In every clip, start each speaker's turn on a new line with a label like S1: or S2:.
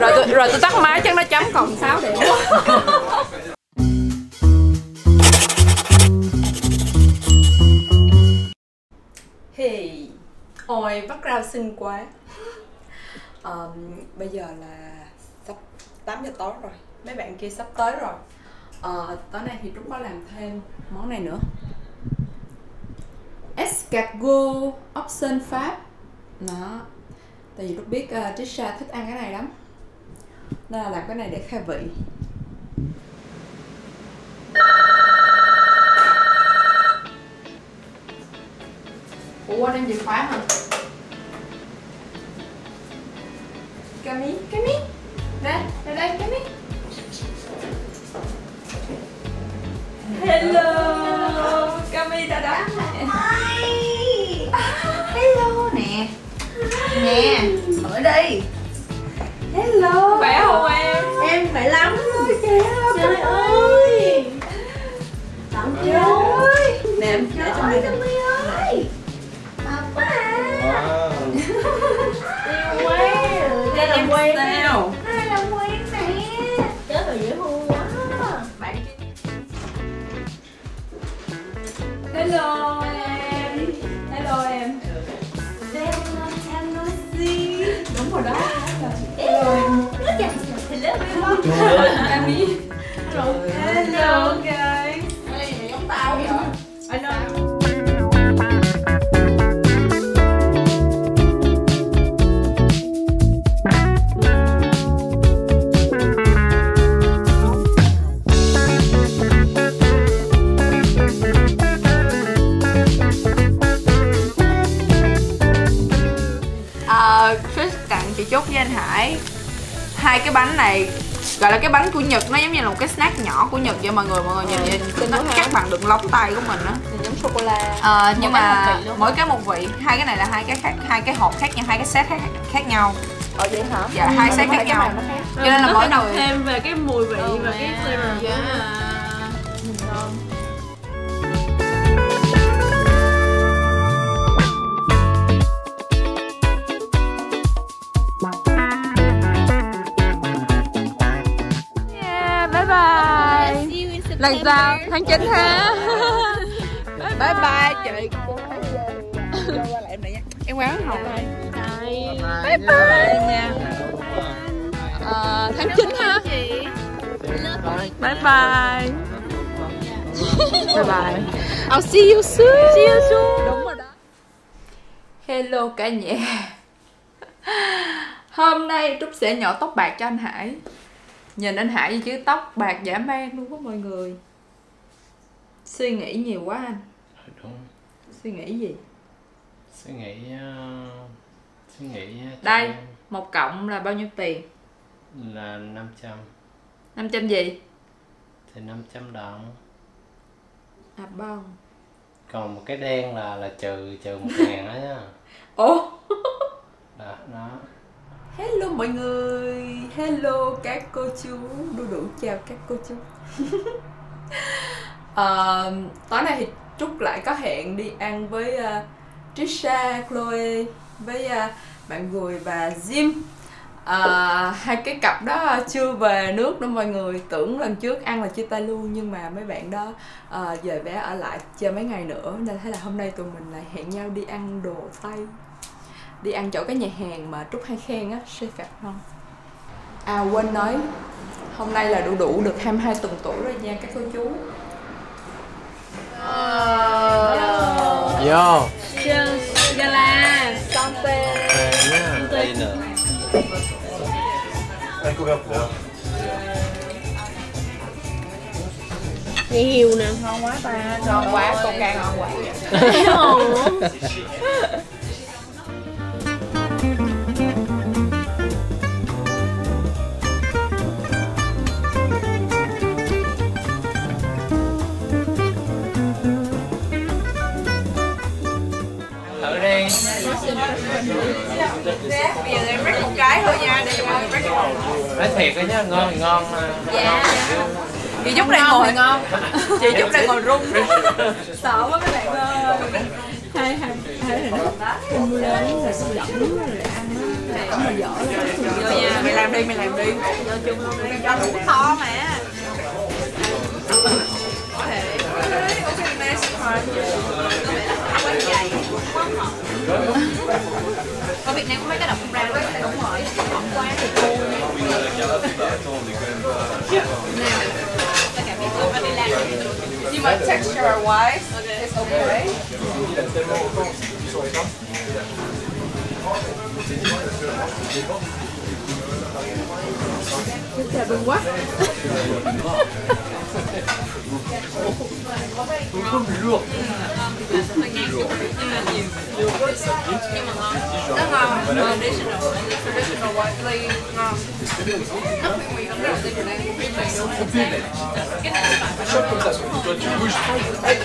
S1: rồi tôi rồi tôi tắt máy chắc nó chấm còn 6 điểm. Hey, ôi background xinh quá. Um, Bây giờ là sắp 8 giờ tối rồi. Mấy bạn kia sắp tới rồi. Ờ, tối nay thì Trúc có làm thêm món này nữa. Escargot option Pháp. Đó Tại vì Trúc biết uh, Trisha thích ăn cái này lắm. Nên là làm cái này để khai vị. Ủa quên em chìa khóa hả? Cami, Cami Đây, đây đây, Cami Hello. Cami đã đã
S2: Nè. Ở đây. Hello.
S1: Gọi là cái bánh của Nhật nó giống như là một cái snack nhỏ của Nhật vậy mọi người mọi người nhìn nhìn nó cắt bằng đường lóng tay của mình á.
S3: Giống sô-cô-la.
S1: Ờ, nhưng
S3: Mỗi cái
S1: mà mỗi cái một vị hai cái này là hai cái khác hai cái hộp khác nhau hai cái set khác, khác nhau.
S3: Ờ vậy hả?
S1: dạ hai set khác nhau. cho nên là mỗi người
S4: thêm về cái mùi vị
S3: Ừ,
S4: và cái flavor
S3: Yeah.
S1: Lần sau tháng 9 ha. Bye bye chị. Cô thấy vô qua lại em này nha em qua học đây bye bye. Em nha Ờ, tháng 9 ha. Bye bye. Bye bye. I'll see you soon. See you soon. Đúng rồi đó. Hello cả nhà. Hôm nay trúc sẽ nhổ tóc bạc cho anh hải nhìn anh hải gì chứ tóc bạc dã man luôn á mọi người suy nghĩ nhiều quá anh
S5: Đúng.
S1: suy nghĩ gì
S5: Suy nghĩ uh, suy nghĩ uh,
S1: Đây. một cộng là bao nhiêu tiền
S5: là 500
S1: 500 gì
S5: thì 500 đồng.
S1: à bông
S5: Còn một cái đen là là trừ trừ một ngàn đó nhá.
S1: ủa
S5: Đó, đó.
S1: hello mọi người hello các cô chú đu đủ chào các cô chú. Uh, tối nay thì trúc lại có hẹn đi ăn với uh, Trisha, Chloe với uh, bạn Gùi và Jim. Uh, hai cái cặp đó chưa về nước đâu mọi người tưởng lần trước ăn là chia tay luôn nhưng mà mấy bạn đó ờ, về bé ở lại chơi mấy ngày nữa nên thế là hôm nay tụi mình lại hẹn nhau đi ăn đồ tây đi ăn chỗ cái nhà hàng mà trúc hay khen á chef ngon à quên nói. Hôm nay là đủ đủ được 22 tuần tuổi rồi nha các cô chú.
S5: Vô.
S4: Cheers, gala.
S1: Santé
S5: Đây nè.
S4: Nghe hiu nè.
S1: ngon quá ta. Ngon quá coca ngon quá bây giờ em rắc một cái thôi nha để cho mọi người rắc
S5: Nói thiệt đó nhá, ngon thì ngon mà.
S1: Dạ. chị Trúc đang ngồi ngon chị Trúc đang ngồi rung. Sợ quá mấy bạn ơi. Hai hai hai đó. Em mua lên là dẫn đúng rồi ăn á. Mà dở lắm.
S2: Vô nha, mày làm đi, mày làm đi. Vô chung luôn đi, cho đủ to mà. Có thể Ok, nice one Quá dày Ở Việt Nam có mấy cái đậu phun rau đó? Đúng rồi, mỏng quá thì làm Nhưng mà texture wise, it's okay.
S1: Quá
S2: mì không rất là Việt Nam, khuyên mì đúng không? Cái này là phải
S6: Chope comme ça, sur toi tu bouges. Hey,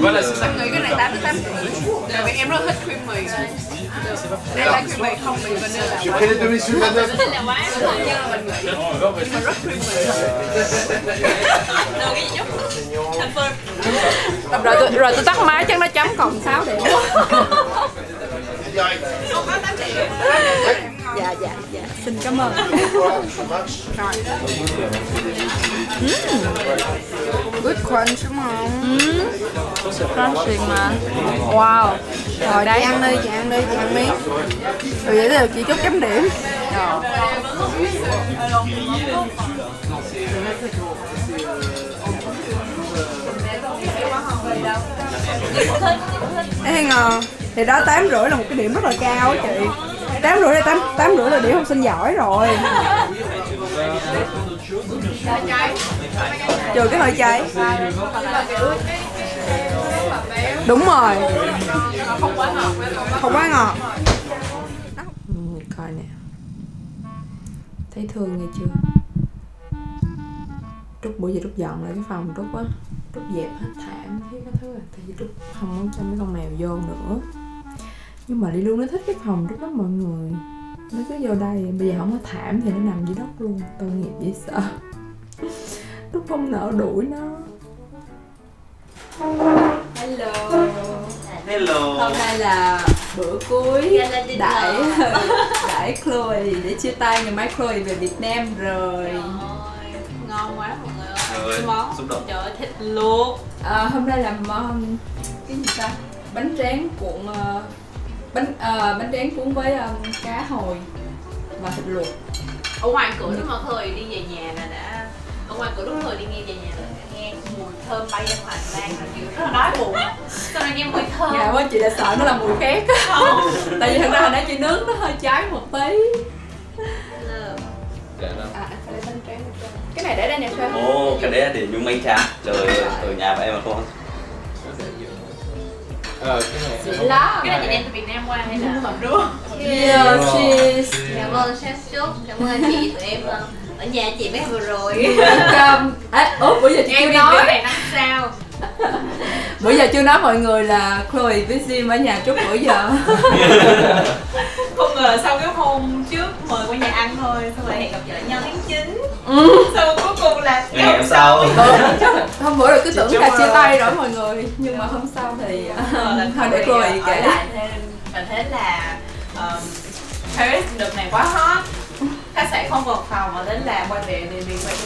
S6: Voilà, c'est ça.
S2: Nghĩ cái này 8 đến 8 Tại vì em rất thích cream mì. Em like cream mì không mì vanilla.
S6: J'ai pris les demi-sous de la neuf.
S2: Nhưng là mình. Nghĩ Nhưng mà rất cream mì. Đâu cái gì chút Confirm.
S1: Rồi tôi rồi tôi tắt máy chắc nó chấm còn 6 điểm.
S2: Không có 8 điểm
S1: dạ dạ dạ. Xin cảm ơn.
S2: Good crunch đúng không?
S1: crunchy mà. Wow.
S2: Rồi chị ăn đi, chị ăn đi, chị ăn miếng. Rồi vậy là chị chốt chấm điểm. Ê ngon Thì đó 8 rưỡi là một cái điểm rất là cao á chị tám rưỡi là 8, 8 rưỡi là điểm học sinh giỏi rồi. Trừ cái hơi cháy. Đúng rồi. Không quá ngọt.
S1: Ừ, coi nè. Thấy thương nghe chưa? Trúc bữa giờ Trúc dọn lại cái phòng Trúc á. Trúc dẹp hết thảm thấy cái thứ là tại vì Trúc không muốn cho mấy con mèo vô nữa nhưng mà Lilu nó thích cái phòng Trúc lắm mọi người. Nó cứ vô đây bây giờ không có thảm thì nó nằm dưới đất luôn. Tội nghiệp dễ sợ. Trúc không nỡ đuổi nó. Hello.
S7: Hello.
S1: hôm nay là bữa cuối
S4: dinner.
S1: đãi đãi Chloe để chia tay ngày mai Chloe về Việt Nam rồi.
S2: Ngon quá mọi người ơi.
S7: Trời ơi,
S2: Món
S7: xúc động.
S2: Trời ơi, thịt luộc.
S1: À, hôm nay làm um, cái gì ta? Bánh tráng cuộn ờ, bánh ờ, bánh tráng cuốn với um, cá hồi và thịt luộc.
S2: Ở ngoài cửa lúc mà Khơi đi về nhà là đã Ở ngoài cửa lúc Khơi đi nghe về nhà là nghe mùi thơm bay ra ngoài lan là kiểu rất là đói bụng Sau này nghe mùi thơm?
S1: Dạ quá chị đã sợ nó là mùi khác. Tại vì thật ra hồi nãy chị nướng nó hơi cháy một tí.
S7: Dạ đâu.
S1: à cái này để đây nè
S7: Ồ, cái đấy để nhúng bánh tráng. Trời ơi, ở nhà bọn em mà không.
S5: Ờ, cái này
S2: Cái này chị đem từ Việt Nam qua hay là hộp đua
S1: yeah cheese
S4: Cảm ơn chef Trúc, cảm ơn anh chị tụi em ờ, ở nhà chị mấy vừa rồi.
S1: À, ủa bữa giờ chị
S2: Em đi
S1: nói
S2: này năm sao
S1: bữa giờ chưa nói mọi người là Chloe với Jim ở nhà chút bữa giờ.
S2: Không ngờ sau cái hôm trước mời qua nhà ăn thôi Xong lại hẹn gặp vợ nhau tháng 9
S1: Ừ.
S2: Sau cuối cùng là
S7: Ngày hôm sau.
S1: hôm bữa rồi cứ tưởng là chia tay rồi mọi người. Nhưng mà hôm sau thì
S2: Ờ,
S1: thôi để Chloe kể.
S2: lại thêm. Và thế là um, Paris đợt này quá hot. Khách sạn không còn phòng mà đến là quay về thì liền quay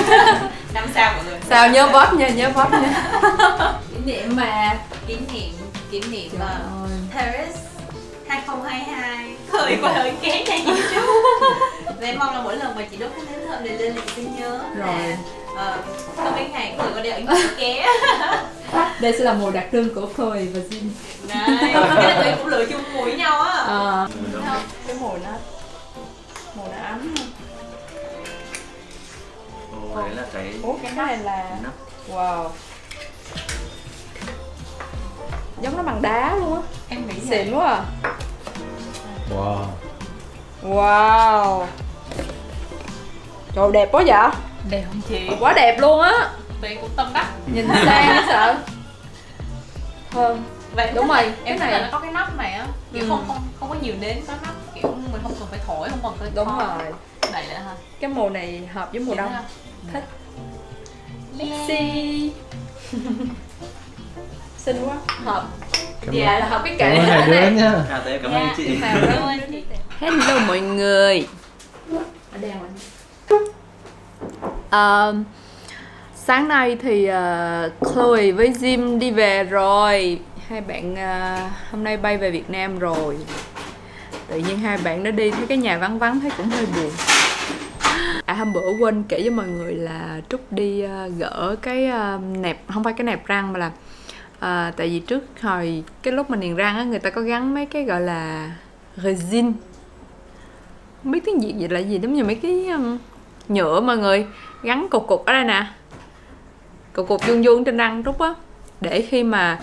S2: Năm sao mọi người?
S1: Sao nhớ bóp nha nhớ bóp nha niệm mà
S2: Kỷ niệm Kỷ niệm
S1: Trời
S2: là
S1: ơi.
S2: Paris 2022 Thời qua hơi kén này nhiều chút Và em mong là mỗi lần mà chị đốt cái nến thơm này lên thì chị sẽ nhớ
S1: Rồi.
S2: là ờ, Có mấy ngày qua đây ở những ké.
S1: Đây sẽ là mùi đặc trưng của Chloe và Jim
S2: Này, cái này tụi em cũng lựa chung mùi với nhau á.
S1: Ờ,
S2: không? Cái mùi nó Mùi nó ấm
S7: Ồ, đấy là cái
S2: Ủa cái này là
S1: wow giống nó bằng đá luôn á.
S2: Em nghĩ vậy.
S1: Xịn quá à.
S5: Wow.
S1: Wow. Trời đẹp quá vậy?
S2: Đẹp không chị?
S1: quá đẹp luôn á.
S2: Bị cũng tâm đắc.
S1: Nhìn sang sợ? Thơm
S2: vậy
S1: Đúng rồi,
S2: em
S1: này-
S2: là nó có cái nắp này á. Kiểu
S1: Ừ.
S2: không không không có nhiều nến có nắp kiểu mình không cần phải thổi không cần phải
S1: đúng
S2: kho.
S1: rồi.
S2: Đẩy lại hả?
S1: Cái màu này hợp với mùa đông. thích.
S2: Yeah.
S1: xinh quá. Hợp.
S5: Cảm
S1: dạ là hợp cái
S5: Cảm
S1: kệ.
S5: ơn hai đứa nha.
S7: À, thế cảm ơn
S2: Dạ,
S7: chị.
S2: cảm ơn chị.
S1: hello mọi người. Ờ, sáng nay thì ờ, Chloe với Jim đi về rồi. Hai bạn ờ, hôm nay bay về Việt Nam rồi. Tự nhiên hai bạn nó đi thấy cái nhà vắng vắng thấy cũng hơi buồn. À hôm bữa quên kể với mọi người là Trúc đi ờ, gỡ cái ờ, nẹp không phải cái nẹp răng mà là à, tại vì trước hồi cái lúc mà niềng răng á người ta có gắn mấy cái gọi là resin. Không biết tiếng việt vậy là gì giống như mấy cái um, nhựa mọi người gắn cục cục ở đây nè. Cục cục vuông vuông trên răng trúc á. Để khi mà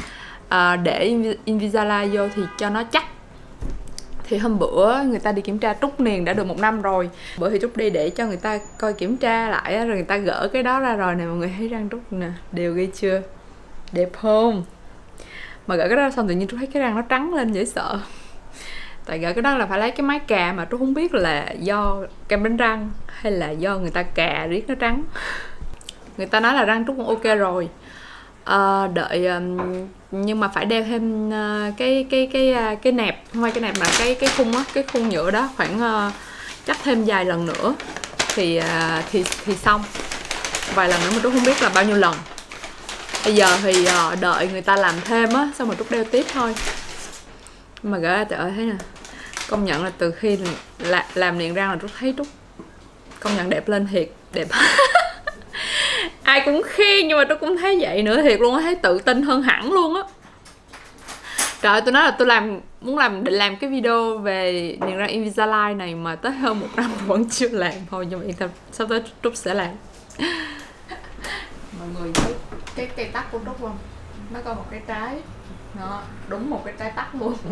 S1: à, để Invisalign vô thì cho nó chắc. Thì hôm bữa người ta đi kiểm tra trúc niền đã được một năm rồi. Bữa thì trúc đi để cho người ta coi kiểm tra lại rồi người ta gỡ cái đó ra rồi nè mọi người thấy răng trúc nè đều ghê chưa? Đẹp không? Mà gỡ cái đó xong tự nhiên tôi thấy cái răng nó trắng lên dễ sợ. Tại gỡ cái đó là phải lấy cái máy cà mà tôi không biết là do kem đánh răng hay là do người ta cà riết nó trắng. Người ta nói là răng trúc cũng ok rồi. À, đợi nhưng mà phải đeo thêm ờ, cái cái cái ờ, cái nẹp. Không phải cái nẹp mà cái cái khung á cái khung nhựa đó khoảng chắc thêm vài lần nữa thì thì thì xong. Vài lần nữa mà tôi không biết là bao nhiêu lần bây giờ thì ờ, đợi người ta làm thêm á xong rồi trúc đeo tiếp thôi. Mà gỡ ra trời ơi thấy nè. Công nhận là từ khi là, làm niềng răng là trúc thấy trúc công nhận đẹp lên thiệt đẹp. Ai cũng khen nhưng mà tôi cũng thấy vậy nữa thiệt luôn á thấy tự tin hơn hẳn luôn á. Trời ơi tôi nói là tôi làm muốn làm định làm cái video về niềng răng Invisalign này mà tới hơn một năm vẫn chưa làm thôi nhưng mà yên tâm sắp tới trúc sẽ làm. Mọi người thấy cái cây tắc của trúc không nó có một cái trái nó đúng một cái trái tắc luôn.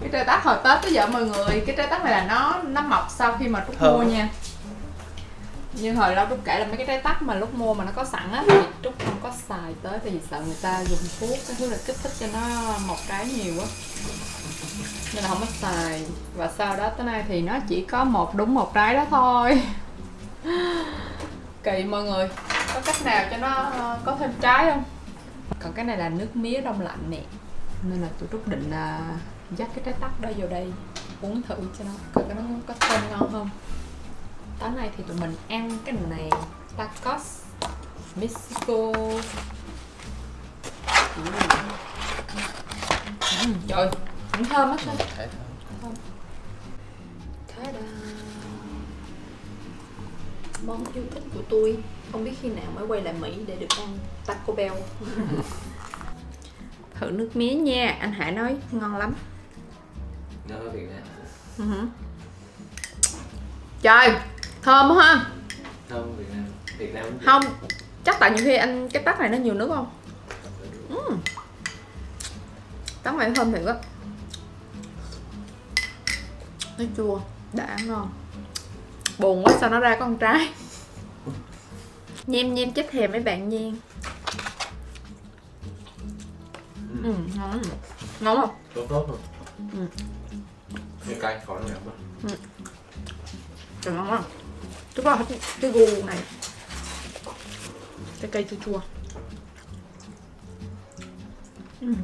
S1: Cái trái tắc hồi tết tới giờ mọi người cái trái tắc này là nó nó mọc sau khi mà trúc mua nha. Nhưng hồi lâu trúc kể là mấy cái trái tắc mà lúc mua mà nó có sẵn á thì trúc không có xài tới tại vì sợ người ta dùng thuốc cái thứ là kích thích cho nó mọc trái nhiều á. Nên là không có xài. Và sau đó tới nay thì nó chỉ có một đúng một trái đó thôi. Kỳ mọi người có cách nào cho nó ờ, có thêm trái không? Còn cái này là nước mía đông lạnh nè. Nên là tụi trúc định là dắt cái trái tắc đó vô đây uống thử cho nó coi cái nó có thơm ngon không. Tối nay thì tụi mình ăn cái này tacos Mexico. Ừ, trời cũng thơm á sao? Ta-da. món yêu thích của tôi không biết khi nào mới quay lại Mỹ để được ăn Taco Bell. Thử nước mía nha. Anh Hải nói ngon lắm.
S6: Nó ở Việt Nam
S1: Ừ trời thơm quá ha.
S6: Không, Việt Nam. Việt Nam cũng
S1: không chắc tại nhiều khi anh cái tắc này nó nhiều nước không? Ừ. tắc này thơm thiệt á. Nó chua đã ngon. Buồn quá sao nó ra con trái nhem nhem chết thèm mấy bạn nhem ừ, ngon lắm. ngon không?
S6: Tốt tốt rồi
S1: Ừ.
S6: Cái cay nó đẹp quá
S1: Trời ngon quá Tôi có cái gu này. Cái cây chua chua. Ừm.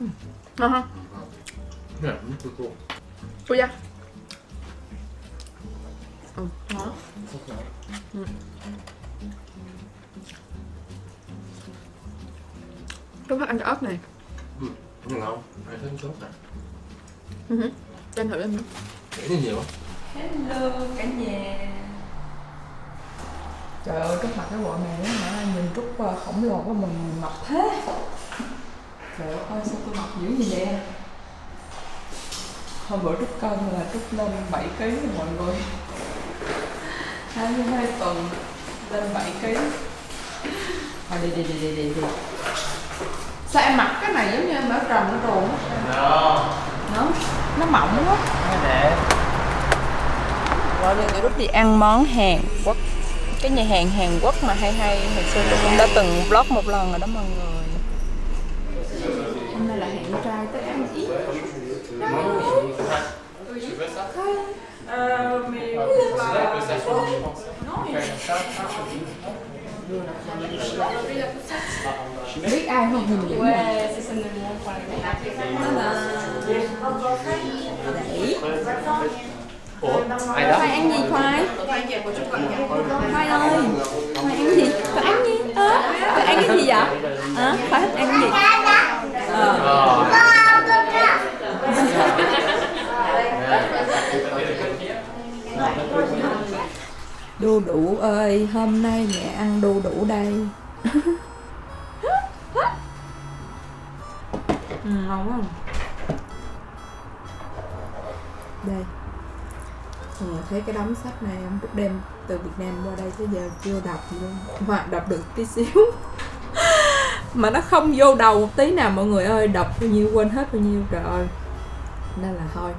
S1: Ừm. Ngon không?
S6: Nó đẹp chua chua
S1: Chua chưa?
S6: Lắm
S1: Tôi thích ăn cái ớt này.
S6: Ừ, ngon Ai thấy tốt à
S1: Ừ hử. Cho anh thử em nữa
S6: nó nhiều
S1: Hello cả nhà. Trời ơi Trúc mặc cái bộ này á mà nhìn Trúc ờ, khổng lồ của mình mập thế. Trời ơi sao tôi mập dữ như vậy? Hôm bữa Trúc cân là Trúc lên 7 kg rồi mọi người 22 tuần lên 7 kg Thôi đi đi đi đi đi đi. Sao em mặc cái này giống như em ở trần truồng á
S5: Đó
S1: Nó, nó mỏng quá.
S5: Nó đẹp.
S1: Bây giờ tụi Trúc đi ăn món Hàn Quốc. Cái nhà hàng Hàn Quốc mà hay hay Hồi xưa Trúc cũng đã từng vlog một lần rồi đó mọi người. Hôm nay là hẹn trai tới ăn ý biết ai không hình dữ này đó là đẩy
S5: ai đó
S1: khoai ăn gì khoai khoai ơi khoai ăn gì khoai ăn gì ơ khoai ăn cái gì vậy hả khoai thích ăn gì ờ đu đủ ơi hôm nay mẹ ăn đu đủ đây. Ừ, ngon quá. Đây. Người thấy cái đống sách này không Trúc đem từ Việt Nam qua đây tới giờ chưa đọc luôn. Hoặc đọc được tí xíu. Mà nó không vô đầu một tí nào mọi người ơi. Đọc bao nhiêu quên hết bao nhiêu trời ơi. Nên là thôi.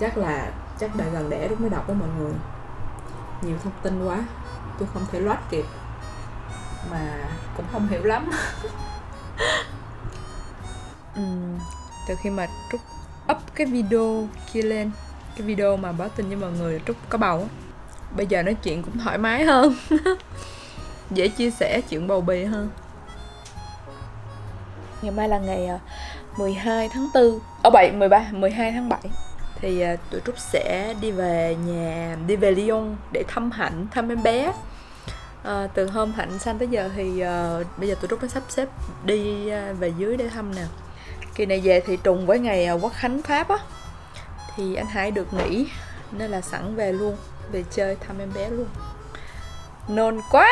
S1: Chắc là chắc đợi gần đẻ lúc mới đọc đó mọi người nhiều thông tin quá. Tôi không thể loát kịp. Mà cũng không hiểu lắm. Ừm, từ khi mà trúc up cái video kia lên cái video mà báo tin cho mọi người trúc có bầu bây giờ nói chuyện cũng thoải mái hơn. Dễ chia sẻ chuyện bầu bì hơn. Ngày mai là ngày à, 12 tháng 4 Ở 7, 13, 12 tháng 7 thì à, tụi Trúc sẽ đi về nhà, đi về Lyon để thăm Hạnh, thăm em bé. À, Từ hôm Hạnh sanh tới giờ thì à, bây giờ tụi Trúc mới sắp xếp đi à, về dưới để thăm nè. Kỳ này về thì trùng với ngày à, Quốc Khánh Pháp á. Thì anh Hải được nghỉ Nên là sẵn về luôn Về chơi thăm em bé luôn. Nôn quá!